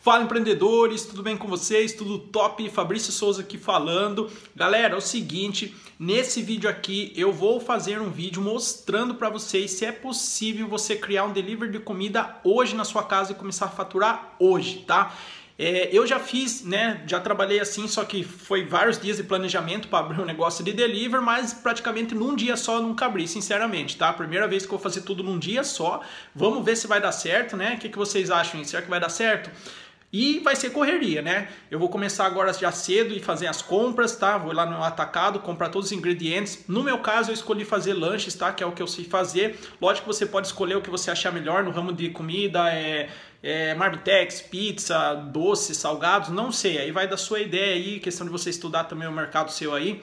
Fala empreendedores, tudo bem com vocês? Tudo top? Fabrício Souza aqui falando. Galera, é o seguinte, nesse vídeo aqui eu vou fazer um vídeo mostrando para vocês se é possível você criar um delivery de comida hoje na sua casa e começar a faturar hoje, tá? É, eu já fiz, né? Já trabalhei assim, só que foi vários dias de planejamento para abrir um negócio de delivery, mas praticamente num dia só nunca abri, sinceramente, tá? Primeira vez que eu vou fazer tudo num dia só. Vamos ver se vai dar certo, né? O que, que vocês acham? Será que vai dar certo? E vai ser correria, né? Eu vou começar agora já cedo e fazer as compras, tá? Vou lá no atacado, comprar todos os ingredientes. No meu caso, eu escolhi fazer lanches, tá? Que é o que eu sei fazer. Lógico que você pode escolher o que você achar melhor no ramo de comida, é, é marmitex, pizza, doces, salgados, não sei. Aí vai da sua ideia aí, questão de você estudar também o mercado seu aí.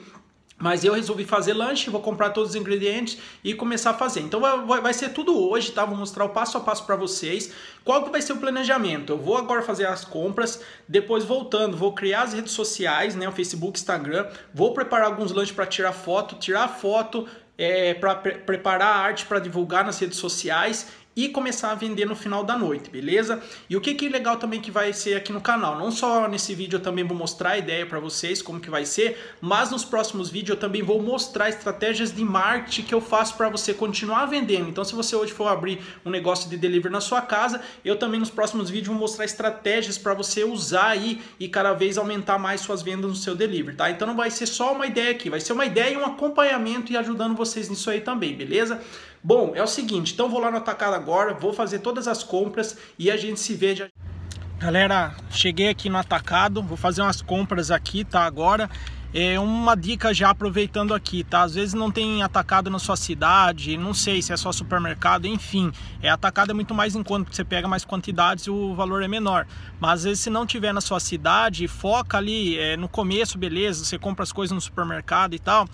Mas eu resolvi fazer lanche, vou comprar todos os ingredientes e começar a fazer. Então vai, vai ser tudo hoje, tá? Vou mostrar o passo a passo para vocês. Qual que vai ser o planejamento? Eu vou agora fazer as compras, depois voltando, vou criar as redes sociais, né? O Facebook, Instagram. Vou preparar alguns lanches para tirar foto, tirar foto, é, para pre preparar a arte para divulgar nas redes sociais e começar a vender no final da noite, beleza? E o que que é legal também que vai ser aqui no canal, não só nesse vídeo eu também vou mostrar a ideia para vocês como que vai ser, mas nos próximos vídeos eu também vou mostrar estratégias de marketing que eu faço para você continuar vendendo. Então se você hoje for abrir um negócio de delivery na sua casa, eu também nos próximos vídeos vou mostrar estratégias para você usar aí e cada vez aumentar mais suas vendas no seu delivery, tá? Então não vai ser só uma ideia aqui, vai ser uma ideia e um acompanhamento e ajudando vocês nisso aí também, beleza? Bom, é o seguinte, então vou lá no atacado agora, vou fazer todas as compras e a gente se vê já. Galera, cheguei aqui no atacado, vou fazer umas compras aqui, tá, agora. É uma dica já aproveitando aqui, tá? Às vezes não tem atacado na sua cidade, não sei se é só supermercado, enfim. É atacado é muito mais enquanto você pega mais quantidades o valor é menor. Mas às vezes se não tiver na sua cidade, foca ali é, no começo, beleza? Você compra as coisas no supermercado e tal.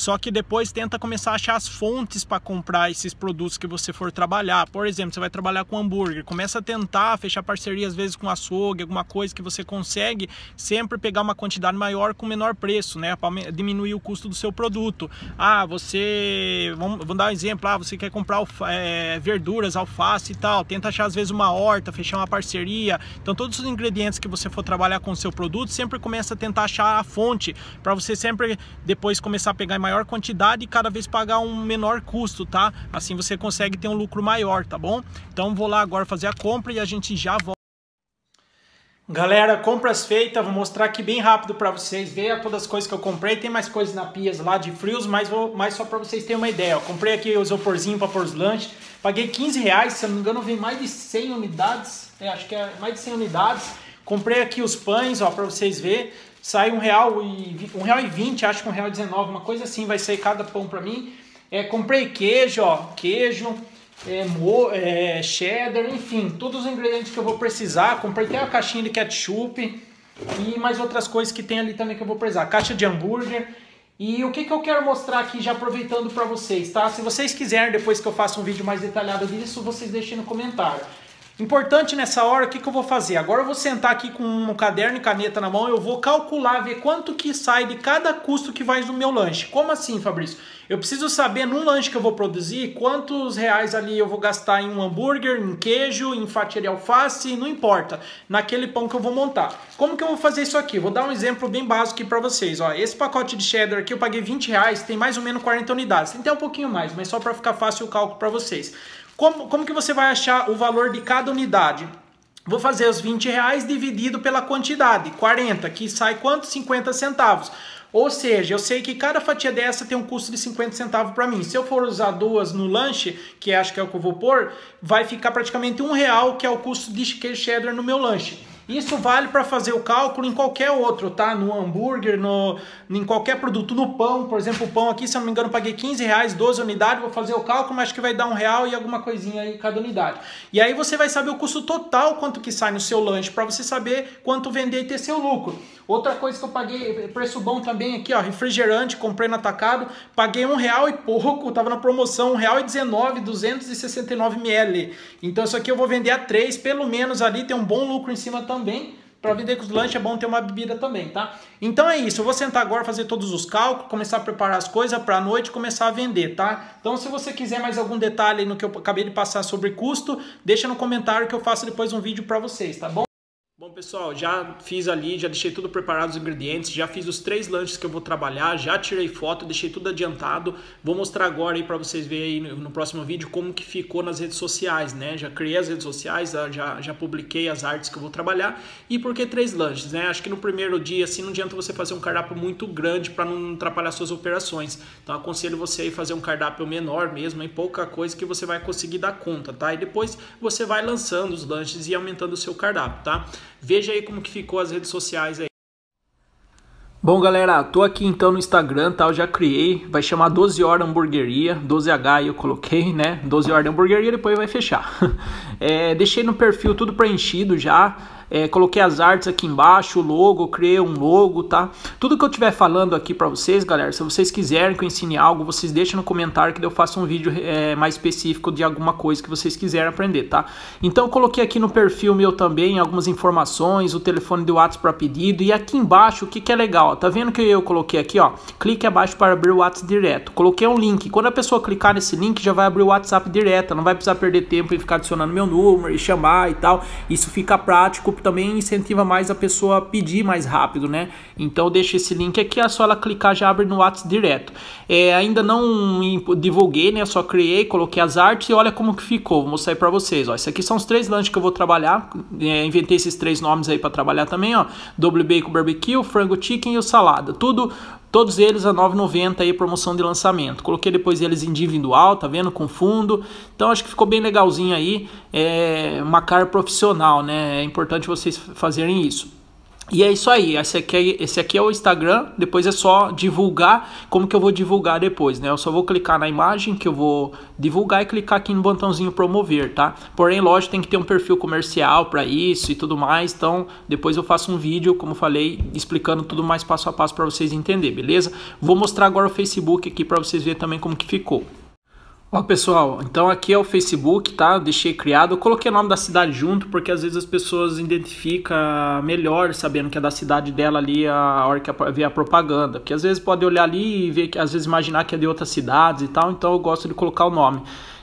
Só que depois tenta começar a achar as fontes para comprar esses produtos que você for trabalhar. Por exemplo, você vai trabalhar com hambúrguer, começa a tentar fechar parceria às vezes com açougue, alguma coisa que você consegue sempre pegar uma quantidade maior com menor preço, né, para diminuir o custo do seu produto. Ah, você, vamos, vamos dar um exemplo, ah, você quer comprar é, verduras, alface e tal, tenta achar às vezes uma horta, fechar uma parceria. Então todos os ingredientes que você for trabalhar com o seu produto, sempre começa a tentar achar a fonte para você sempre depois começar a pegar mais maior quantidade e cada vez pagar um menor custo, tá? Assim você consegue ter um lucro maior, tá bom? Então vou lá agora fazer a compra e a gente já volta. Galera, compras feitas, vou mostrar aqui bem rápido para vocês ver todas as coisas que eu comprei. Tem mais coisas na pias lá de frios, mas vou mais só para vocês terem uma ideia. Eu comprei aqui os isoporzinho para pôr os lanches, paguei 15 reais, se não me engano vem mais de 100 unidades, é, acho que é mais de 100 unidades. Comprei aqui os pães, ó, para vocês verem sai um real e um real e vinte, acho que um real e dezenove, uma coisa assim vai sair cada pão para mim. É, comprei queijo, ó, queijo, é, mo, é, cheddar, enfim, todos os ingredientes que eu vou precisar. Comprei até uma caixinha de ketchup e mais outras coisas que tem ali também que eu vou precisar. Caixa de hambúrguer. E o que, que eu quero mostrar aqui já aproveitando para vocês, tá? Se vocês quiserem, depois que eu faça um vídeo mais detalhado disso, vocês deixem no comentário. Importante nessa hora, o que, que eu vou fazer? Agora eu vou sentar aqui com um caderno e caneta na mão, eu vou calcular, ver quanto que sai de cada custo que vai no meu lanche. Como assim, Fabrício? Eu preciso saber num lanche que eu vou produzir, quantos reais ali eu vou gastar em um hambúrguer, em queijo, em fatia de alface, não importa, naquele pão que eu vou montar. Como que eu vou fazer isso aqui? Vou dar um exemplo bem básico aqui para vocês. Ó, esse pacote de cheddar aqui eu paguei 20 reais, tem mais ou menos 40 unidades. Tem até um pouquinho mais, mas só para ficar fácil o cálculo para vocês. Como, como que você vai achar o valor de cada unidade? Vou fazer os 20 reais dividido pela quantidade, 40, que sai quanto? 50 centavos. Ou seja, eu sei que cada fatia dessa tem um custo de 50 centavos para mim. Se eu for usar duas no lanche, que acho que é o que eu vou pôr, vai ficar praticamente um real, que é o custo de queijo cheddar no meu lanche. Isso vale para fazer o cálculo em qualquer outro, tá? No hambúrguer, no, em qualquer produto, no pão, por exemplo, o pão aqui, se eu não me engano, paguei 15 reais, 12 unidades, vou fazer o cálculo, mas acho que vai dar um real e alguma coisinha aí cada unidade. E aí você vai saber o custo total, quanto que sai no seu lanche, para você saber quanto vender e ter seu lucro. Outra coisa que eu paguei, preço bom também aqui, ó, refrigerante, comprei no atacado, paguei um real e pouco, tava na promoção, um real e 19, 269 ml. Então isso aqui eu vou vender a 3, pelo menos ali tem um bom lucro em cima também. Para vender com os lanches é bom ter uma bebida também, tá? Então é isso, eu vou sentar agora, fazer todos os cálculos, começar a preparar as coisas para a noite começar a vender, tá? Então se você quiser mais algum detalhe no que eu acabei de passar sobre custo, deixa no comentário que eu faço depois um vídeo para vocês, tá bom? Bom, Bom, pessoal, já fiz ali, já deixei tudo preparado os ingredientes, já fiz os três lanches que eu vou trabalhar, já tirei foto, deixei tudo adiantado. Vou mostrar agora aí para vocês verem aí no próximo vídeo como que ficou nas redes sociais, né? Já criei as redes sociais, já, já publiquei as artes que eu vou trabalhar. E por que três lanches, né? Acho que no primeiro dia, assim, não adianta você fazer um cardápio muito grande para não atrapalhar suas operações. Então, aconselho você aí fazer um cardápio menor mesmo, em pouca coisa que você vai conseguir dar conta, tá? E depois você vai lançando os lanches e aumentando o seu cardápio, tá? Veja aí como que ficou as redes sociais aí. Bom, galera, tô aqui então no Instagram, tá? Eu já criei, vai chamar 12 horas hamburgueria, 12H eu coloquei, né? 12 horas hamburgueria, depois vai fechar. É, deixei no perfil tudo preenchido já, é, coloquei as artes aqui embaixo, o logo, criei um logo, tá? Tudo que eu estiver falando aqui para vocês, galera, se vocês quiserem que eu ensine algo, vocês deixem no comentário que eu faça um vídeo é, mais específico de alguma coisa que vocês quiserem aprender, tá? Então eu coloquei aqui no perfil meu também algumas informações, o telefone do WhatsApp para pedido e aqui embaixo o que, que é legal, ó, tá vendo que eu coloquei aqui, ó? Clique abaixo para abrir o WhatsApp direto. Coloquei um link. Quando a pessoa clicar nesse link, já vai abrir o WhatsApp direto, não vai precisar perder tempo em ficar adicionando meu número e chamar e tal. Isso fica prático também incentiva mais a pessoa a pedir mais rápido, né? Então deixa esse link aqui, é só ela clicar já abre no WhatsApp direto. É, ainda não divulguei, né? Só criei, coloquei as artes e olha como que ficou. Vou mostrar pra vocês, ó. Esses aqui são os três lanches que eu vou trabalhar. É, inventei esses três nomes aí para trabalhar também, ó. Double Bacon Barbecue, Frango Chicken e o Salada. Tudo Todos eles a 9,90 aí promoção de lançamento. Coloquei depois eles individual, tá vendo? Com fundo. Então acho que ficou bem legalzinho aí. É uma cara profissional, né? É importante vocês fazerem isso. E é isso aí, esse aqui, é, esse aqui é o Instagram, depois é só divulgar, como que eu vou divulgar depois, né? Eu só vou clicar na imagem que eu vou divulgar e clicar aqui no botãozinho promover, tá? Porém, lógico, tem que ter um perfil comercial para isso e tudo mais, então depois eu faço um vídeo, como falei, explicando tudo mais passo a passo para vocês entenderem, beleza? Vou mostrar agora o Facebook aqui para vocês verem também como que ficou. Ó pessoal, então aqui é o Facebook, tá? Eu deixei criado, eu coloquei o nome da cidade junto porque às vezes as pessoas identificam melhor sabendo que é da cidade dela ali a hora que vê a propaganda, porque às vezes pode olhar ali e ver que às vezes imaginar que é de outras cidades e tal, então eu gosto de colocar o nome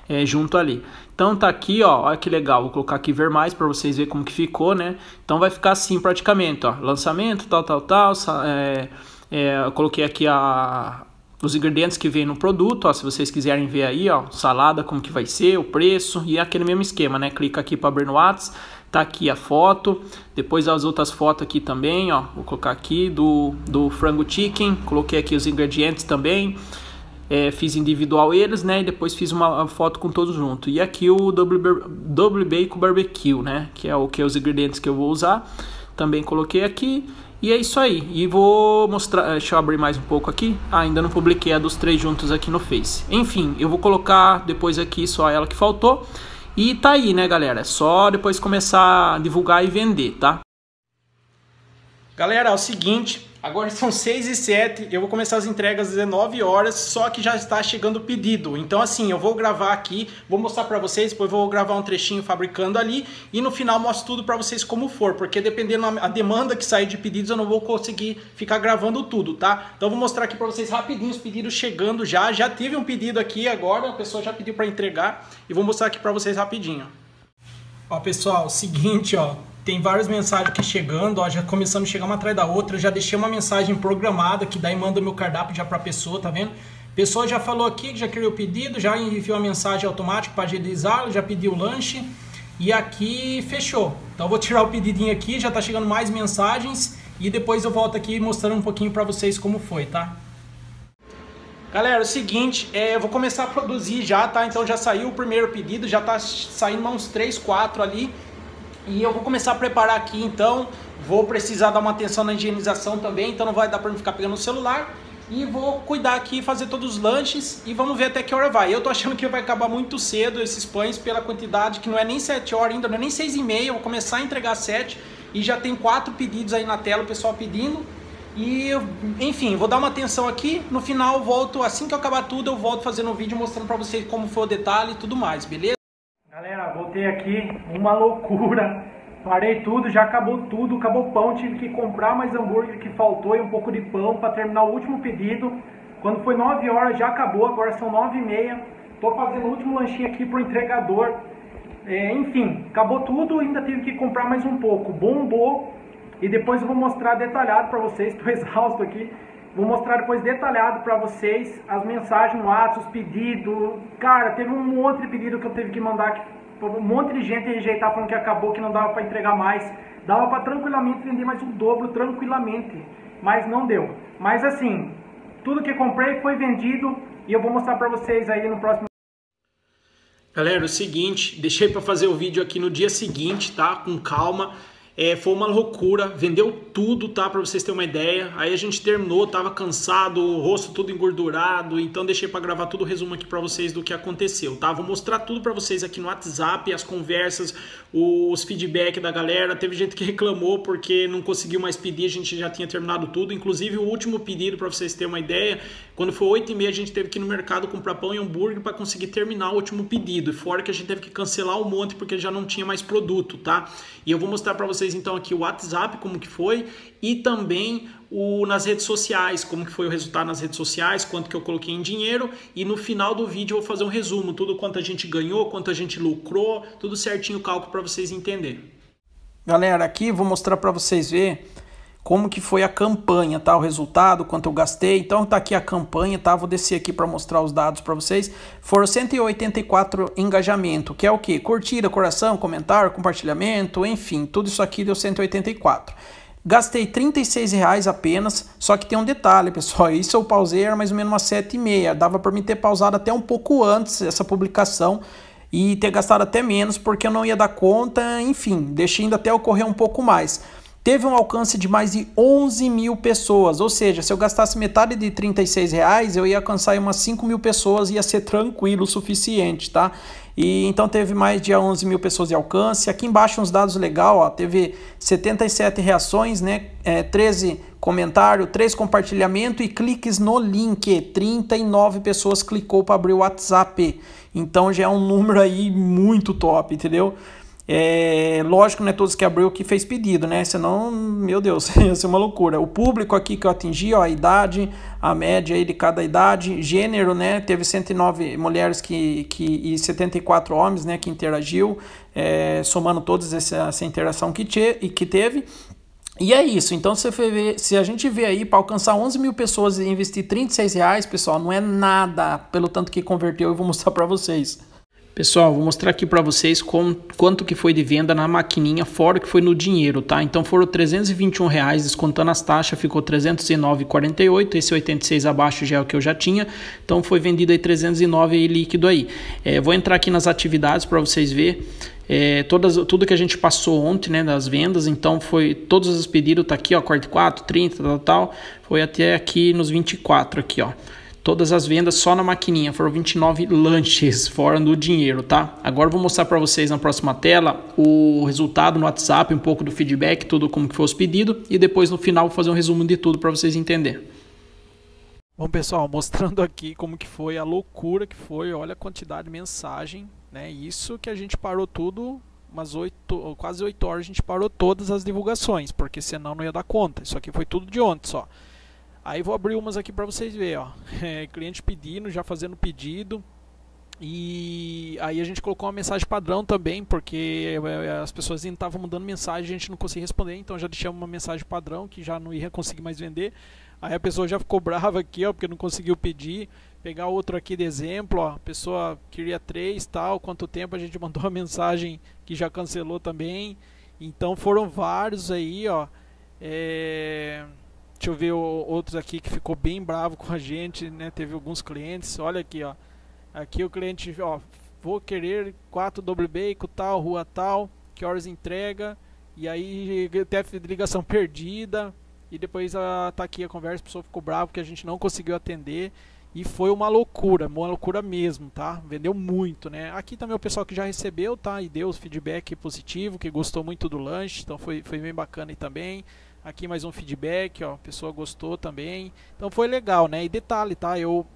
é, junto ali. Então tá aqui, ó, olha que legal, vou colocar aqui ver mais para vocês verem como que ficou, né? Então vai ficar assim praticamente, ó, lançamento, tal, tal, tal, é, é, eu coloquei aqui a, os ingredientes que vem no produto, ó, se vocês quiserem ver aí, ó, salada como que vai ser, o preço e aquele mesmo esquema, né? Clica aqui para abrir no WhatsApp, tá aqui a foto, depois as outras fotos aqui também, ó, vou colocar aqui do, do frango chicken, coloquei aqui os ingredientes também, é, fiz individual eles, né? E depois fiz uma foto com todos junto. E aqui o double, double bacon barbecue, né? Que é o que é os ingredientes que eu vou usar, também coloquei aqui. E é isso aí. E vou mostrar. Deixa eu abrir mais um pouco aqui. Ah, ainda não publiquei a dos três juntos aqui no Face. Enfim, eu vou colocar depois aqui só ela que faltou. E tá aí, né, galera? É só depois começar a divulgar e vender, tá? Galera, é o seguinte, Agora são 6 e 7, eu vou começar as entregas às 19 horas, só que já está chegando o pedido. Então assim, eu vou gravar aqui, vou mostrar para vocês, depois vou gravar um trechinho fabricando ali e no final mostro tudo para vocês como for, porque dependendo da demanda que sair de pedidos, eu não vou conseguir ficar gravando tudo, tá? Então vou mostrar aqui para vocês rapidinho os pedidos chegando já. Já tive um pedido aqui agora, a pessoa já pediu para entregar e vou mostrar aqui para vocês rapidinho. Ó, pessoal, seguinte, ó, tem várias mensagens aqui chegando, ó, já começando a chegar uma atrás da outra. Eu já deixei uma mensagem programada que daí manda meu cardápio já para a pessoa, tá vendo? Pessoa já falou aqui que já criou o pedido, já enviou a mensagem automática para agilizar, já pediu o lanche e aqui fechou. Então vou tirar o pedidinho aqui, já tá chegando mais mensagens e depois eu volto aqui mostrando um pouquinho para vocês como foi, tá? Galera, é o seguinte, é, eu vou começar a produzir já, tá? Então já saiu o primeiro pedido, já tá saindo uns 3, 4 ali. E eu vou começar a preparar aqui então, vou precisar dar uma atenção na higienização também, então não vai dar para mim ficar pegando o celular. E vou cuidar aqui, fazer todos os lanches e vamos ver até que hora vai. Eu tô achando que vai acabar muito cedo esses pães pela quantidade, que não é nem 7 horas ainda, não é nem 6 e meia, vou começar a entregar 7 e já tem quatro pedidos aí na tela, o pessoal pedindo. E, enfim, vou dar uma atenção aqui, no final volto, assim que eu acabar tudo, eu volto fazendo um vídeo mostrando para vocês como foi o detalhe e tudo mais, beleza? Galera, voltei aqui, uma loucura. Parei tudo, já acabou tudo, acabou o pão, tive que comprar mais hambúrguer que faltou e um pouco de pão para terminar o último pedido. Quando foi 9 horas já acabou, agora são 9 e meia. Tô fazendo o último lanchinho aqui pro entregador. É, enfim, acabou tudo, ainda tive que comprar mais um pouco. Bombou e depois eu vou mostrar detalhado para vocês. Estou exausto aqui. Vou mostrar depois detalhado para vocês as mensagens, WhatsApp, os pedidos. Cara, teve um monte de pedido que eu teve que mandar, que um monte de gente rejeitar falando que acabou, que não dava para entregar mais. Dava para tranquilamente vender mais um dobro, tranquilamente. Mas não deu. Mas assim, tudo que comprei foi vendido e eu vou mostrar para vocês aí no próximo Galera, o seguinte, deixei para fazer o vídeo aqui no dia seguinte, tá? Com calma. É, foi uma loucura, vendeu tudo, tá? Para vocês terem uma ideia. Aí a gente terminou, tava cansado, o rosto tudo engordurado, então deixei para gravar todo o resumo aqui para vocês do que aconteceu, tá? Vou mostrar tudo para vocês aqui no WhatsApp, as conversas, os feedback da galera. Teve gente que reclamou porque não conseguiu mais pedir, a gente já tinha terminado tudo. Inclusive o último pedido para vocês terem uma ideia, quando foi 8 e meia a gente teve que ir no mercado comprar pão e hambúrguer para conseguir terminar o último pedido. E fora que a gente teve que cancelar um monte porque já não tinha mais produto, tá? E eu vou mostrar para vocês então aqui o WhatsApp, como que foi, e também o nas redes sociais, como que foi o resultado nas redes sociais, quanto que eu coloquei em dinheiro, e no final do vídeo eu vou fazer um resumo, tudo quanto a gente ganhou, quanto a gente lucrou, tudo certinho o cálculo para vocês entenderem. Galera, aqui vou mostrar para vocês ver como que foi a campanha, tá? O resultado, quanto eu gastei. Então tá aqui a campanha, tá? Vou descer aqui para mostrar os dados para vocês. Foram 184 engajamento, que é o que? Curtida, coração, comentário, compartilhamento, enfim, tudo isso aqui deu 184. Gastei 36 reais apenas, só que tem um detalhe, pessoal. Isso eu pausei era mais ou menos umas 7h30. Dava para mim ter pausado até um pouco antes essa publicação e ter gastado até menos, porque eu não ia dar conta, enfim, deixei ainda até ocorrer um pouco mais teve um alcance de mais de 11 mil pessoas. Ou seja, se eu gastasse metade de 36 reais, eu ia alcançar umas 5 mil pessoas, ia ser tranquilo o suficiente, tá? E então teve mais de 11 mil pessoas de alcance. Aqui embaixo uns dados legal, ó, teve 77 reações, né? É, 13 comentários, 3 compartilhamento e cliques no link. 39 pessoas clicou para abrir o WhatsApp. Então já é um número aí muito top, entendeu? É, lógico, não é todos que abriu que fez pedido, né? Senão, meu Deus, ia ser uma loucura. O público aqui que eu atingi, ó, a idade, a média aí de cada idade, gênero, né? Teve 109 mulheres que, que, e 74 homens, né? Que interagiu, é, somando todas essa, essa interação que, te, que teve. E é isso, então se, ver, se a gente vê aí para alcançar 11 mil pessoas e investir 36 reais, pessoal, não é nada pelo tanto que converteu, eu vou mostrar para vocês. Pessoal, vou mostrar aqui para vocês com, quanto que foi de venda na maquininha, fora que foi no dinheiro, tá? Então foram 321 reais, descontando as taxas, ficou 309,48, esse 86 abaixo já é o que eu já tinha, então foi vendido aí 309 aí líquido aí. É, vou entrar aqui nas atividades para vocês verem. É, todas, tudo que a gente passou ontem, né, das vendas, então foi todos os pedidos, tá aqui, ó, 44, 30, tal, tal, foi até aqui nos 24 aqui, ó todas as vendas só na maquininha, foram 29 lanches fora do dinheiro, tá? Agora vou mostrar para vocês na próxima tela o resultado no WhatsApp, um pouco do feedback, tudo como que foi os pedidos e depois no final vou fazer um resumo de tudo para vocês entenderem. Bom pessoal, mostrando aqui como que foi a loucura que foi, olha a quantidade de mensagem, né? Isso que a gente parou tudo, umas 8, quase 8 horas a gente parou todas as divulgações, porque senão não ia dar conta. Isso aqui foi tudo de ontem só. Aí vou abrir umas aqui para vocês verem, ó. É, cliente pedindo, já fazendo pedido. E aí a gente colocou uma mensagem padrão também, porque é, as pessoas estavam mandando mensagem, a gente não conseguia responder, então já deixamos uma mensagem padrão que já não ia conseguir mais vender. Aí a pessoa já ficou brava aqui, ó, porque não conseguiu pedir. Pegar outro aqui de exemplo, ó, a pessoa queria três, tal, quanto tempo a gente mandou uma mensagem que já cancelou também. Então foram vários aí, ó. É Deixa eu ver outros aqui que ficou bem bravo com a gente, né? Teve alguns clientes. Olha aqui, ó. Aqui o cliente, ó, vou querer 4 w bacon tal, rua tal, que horas entrega. E aí teve ligação perdida. E depois a, tá aqui a conversa, a pessoa ficou brava porque a gente não conseguiu atender. E foi uma loucura, uma loucura mesmo, tá? Vendeu muito, né? Aqui também o pessoal que já recebeu, tá? E deu feedback positivo, que gostou muito do lanche, então foi, foi bem bacana aí também. Aqui mais um feedback, ó, a pessoa gostou também. Então foi legal, né? E detalhe, tá? Eu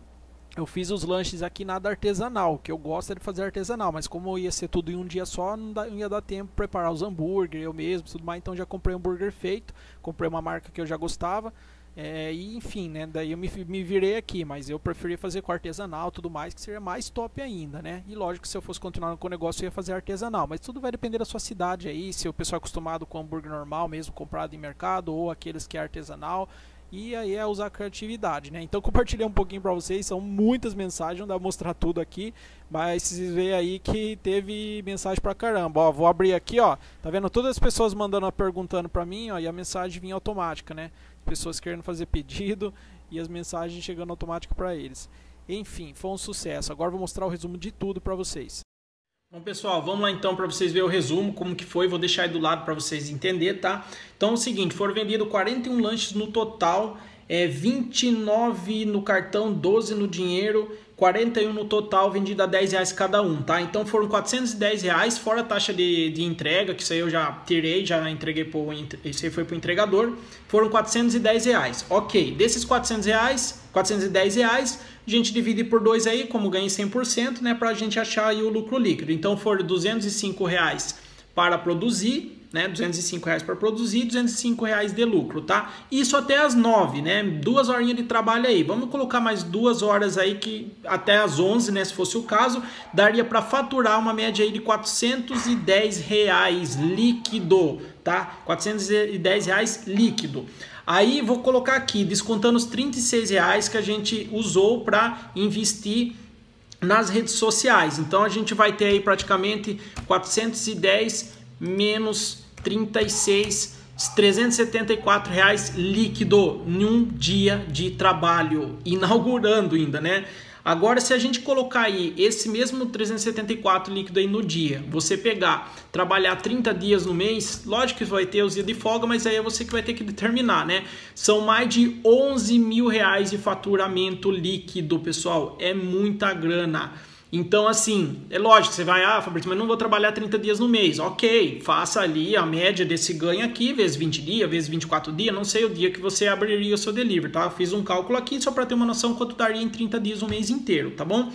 eu fiz os lanches aqui nada artesanal, que eu gosto é de fazer artesanal, mas como ia ser tudo em um dia só, não, dá, não ia dar tempo preparar os hambúrguer, eu mesmo, tudo mais, então já comprei um hambúrguer feito, comprei uma marca que eu já gostava, É, e enfim, né? Daí eu me, me virei aqui, mas eu preferi fazer com artesanal tudo mais, que seria mais top ainda, né? E lógico que se eu fosse continuar com o negócio, eu ia fazer artesanal, mas tudo vai depender da sua cidade aí, se o pessoal é acostumado com hambúrguer normal, mesmo comprado em mercado, ou aqueles que é artesanal. E aí é usar a criatividade, né? Então compartilhei um pouquinho para vocês, são muitas mensagens, não dá pra mostrar tudo aqui, mas vocês veem aí que teve mensagem pra caramba. Ó, vou abrir aqui, ó. Tá vendo todas as pessoas mandando, perguntando para mim, ó, e a mensagem vinha automática, né? Pessoas querendo fazer pedido e as mensagens chegando automático para eles. Enfim, foi um sucesso. Agora vou mostrar o resumo de tudo para vocês. Bom, pessoal, vamos lá então para vocês verem o resumo, como que foi. Vou deixar aí do lado para vocês entenderem, tá? Então é o seguinte, foram vendidos 41 lanches no total, é 29 no cartão, 12 no dinheiro, 41 no total, vendido a 10 reais cada um, tá? Então foram 410 reais, fora a taxa de, de entrega, que isso aí eu já tirei, já entreguei pro, isso aí foi pro entregador, foram 410 reais. Ok, desses 400 reais, 410 reais, a gente divide por dois aí, como ganha 100%, né, para a gente achar aí o lucro líquido. Então foram 205 reais para produzir, né, 205 reais para produzir, 205 reais de lucro, tá? Isso até as 9, né? Duas horinhas de trabalho aí. Vamos colocar mais duas horas aí que até as 11, né, se fosse o caso, daria para faturar uma média aí de 410 reais líquido, tá? 410 reais líquido. Aí vou colocar aqui, descontando os 36 reais que a gente usou para investir nas redes sociais. Então a gente vai ter aí praticamente 410 menos 36 374 reais líquido em um dia de trabalho, inaugurando ainda, né? Agora, se a gente colocar aí esse mesmo 374 líquido aí no dia, você pegar, trabalhar 30 dias no mês, lógico que vai ter os dias de folga, mas aí é você que vai ter que determinar, né? São mais de 11 mil reais de faturamento líquido, pessoal. É muita grana. Então, assim, é lógico, você vai, ah, Fabrício, mas não vou trabalhar 30 dias no mês. Ok, faça ali a média desse ganho aqui, vezes 20 dias, vezes 24 dias, não sei o dia que você abriria o seu delivery, tá? Fiz um cálculo aqui só para ter uma noção quanto daria em 30 dias um mês inteiro, tá bom?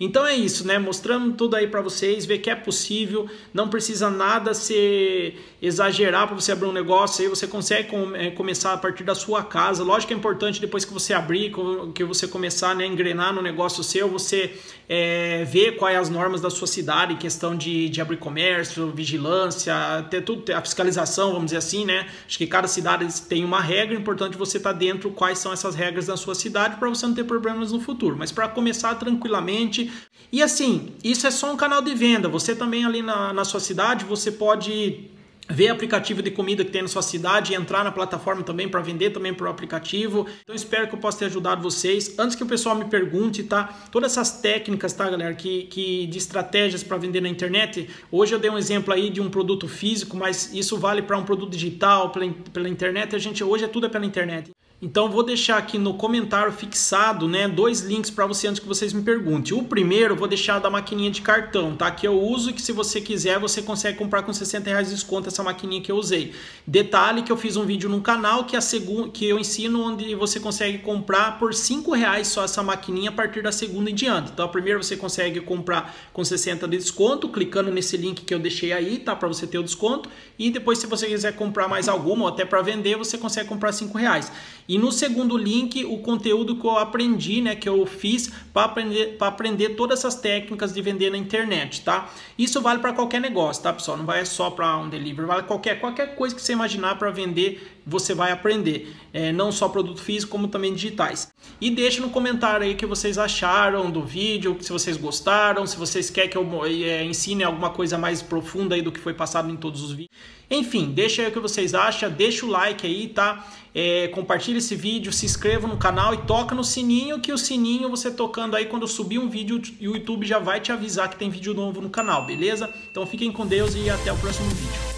Então é isso, né? Mostrando tudo aí para vocês, ver que é possível, não precisa nada ser exagerar para você abrir um negócio aí, você consegue com, é, começar a partir da sua casa. Lógico que é importante depois que você abrir, que você começar né, a engrenar no negócio seu, você é, ver quais as normas da sua cidade em questão de, de abrir comércio, vigilância, ter tudo, a fiscalização, vamos dizer assim, né? Acho que cada cidade tem uma regra, é importante você estar tá dentro quais são essas regras da sua cidade para você não ter problemas no futuro. Mas para começar tranquilamente, e assim, isso é só um canal de venda. Você também ali na, na sua cidade, você pode ver aplicativo de comida que tem na sua cidade e entrar na plataforma também para vender também por aplicativo. Então espero que eu possa ter ajudado vocês. Antes que o pessoal me pergunte, tá? Todas essas técnicas, tá, galera, que, que de estratégias para vender na internet. Hoje eu dei um exemplo aí de um produto físico, mas isso vale para um produto digital, pela, pela internet. A gente hoje é tudo é pela internet. Então vou deixar aqui no comentário fixado, né, dois links para você antes que vocês me perguntem. O primeiro vou deixar da maquininha de cartão, tá? Que eu uso e que se você quiser você consegue comprar com 60 reais de desconto essa maquininha que eu usei. Detalhe que eu fiz um vídeo no canal que a segunda que eu ensino onde você consegue comprar por 5 reais só essa maquininha a partir da segunda em diante. Então a primeira você consegue comprar com 60 de desconto, clicando nesse link que eu deixei aí, tá? Para você ter o desconto. E depois se você quiser comprar mais alguma ou até para vender, você consegue comprar 5 reais. E no segundo link, o conteúdo que eu aprendi, né, que eu fiz para aprender, aprender todas essas técnicas de vender na internet, tá? Isso vale para qualquer negócio, tá, pessoal? Não vai só para um delivery, vale qualquer qualquer coisa que você imaginar para vender, você vai aprender. É, não só produto físico, como também digitais. E deixe no comentário aí o que vocês acharam do vídeo, se vocês gostaram, se vocês querem que eu é, ensine alguma coisa mais profunda aí do que foi passado em todos os vídeos. Enfim, deixa aí o que vocês acham, deixa o like aí, tá? É, compartilha esse vídeo, se inscreva no canal e toca no sininho, que o sininho você tocando aí quando subir um vídeo, o YouTube já vai te avisar que tem vídeo novo no canal, beleza? Então fiquem com Deus e até o próximo vídeo.